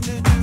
time to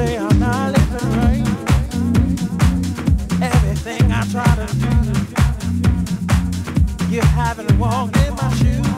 I'm not living right. Everything I try to do, you haven't walked in my shoes.